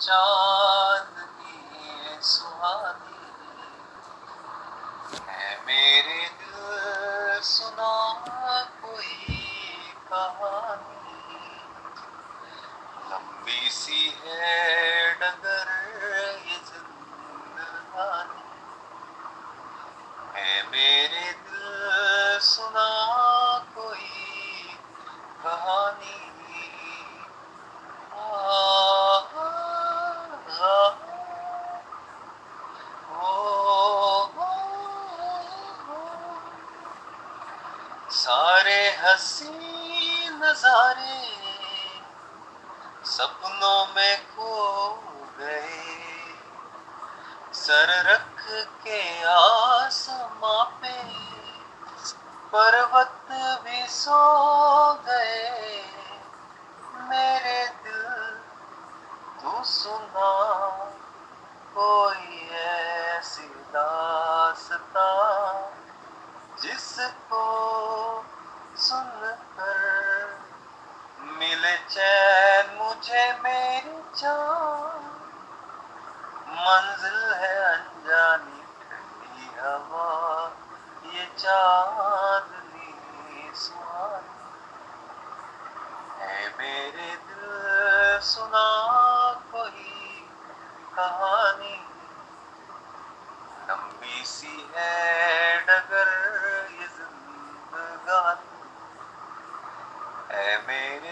चांदनी सुहानी। है मेरे दिल, सुना कोई कहानी। लंबी सी है डगर ये जिंदगानी। है मेरे दिल, सुना सारे हसी नजारे सपनों में खो गए। सर रख के आसमां पे पर्वत भी सो गए। मेरे दिल, तू सुना, कोई ऐसी दासता जिसको चैन मुझे मेरी जान। मंजिल है अनजानी ठंडी हवा। ये चांदनी सुहानी है मेरे दिल, सुना कोई कहानी। लंबी सी है डगर ये जिंदगानी। है मेरे